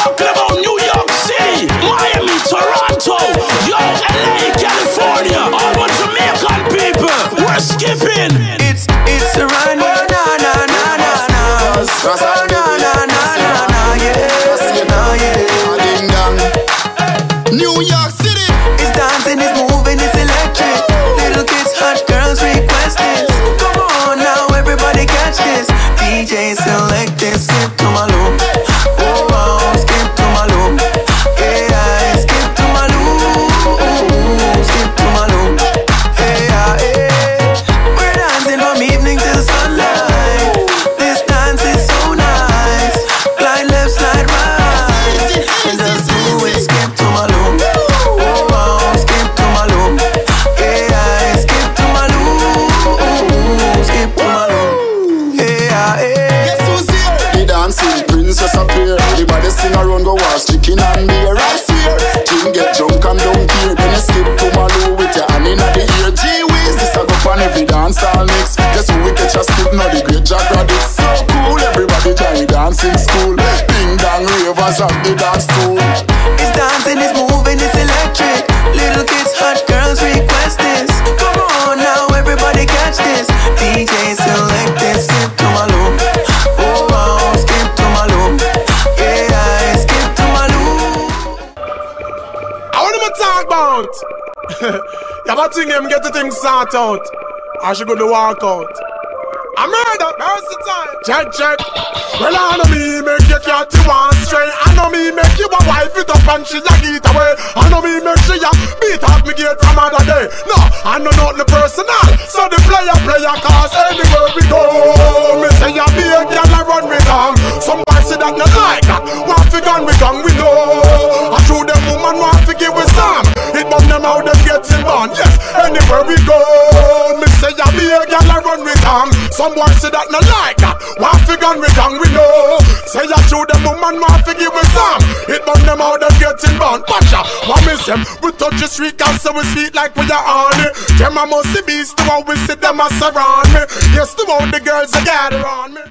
talking about New York City, Miami, Toronto, yo, LA, California, all the Jamaican people. We're skipping. It's it's a run, na na na na na princess appear. Everybody sing around, go watch chicken and beer. I swear, king get drunk and don't care. Then you skip to Malou with your hand in the ear. Gee whiz, this a go on every dance all mix. Guess who we catch a skip now? The great Jack Radics. So cool, everybody join the dancing school. Ding dong ravers at the dance stool. It's dancing, To talk about. you have a thing them get the thing sort out. I should go to walk out. I murder, mercy time. Check, check. Well, I know me make your cat you want stray. I know me make you a wife it up and she a get away. I know me make she a beat up me gate from other day. No, I know nothing personal. So the player, player, cause anywhere we go. Me say ya be a girl I run me down. Some boys say that not like that. Want fi gun we gone, we know. Some boys say that not like that. Want fi we gun we know. Say ya true them woman want fi give we some. It bum them out them getting born. Watcha, what me say? We touch the street and so we sweet like we are on it. Them a must be beast the one we see them a surround me. Yes, the one the girls are gather on me.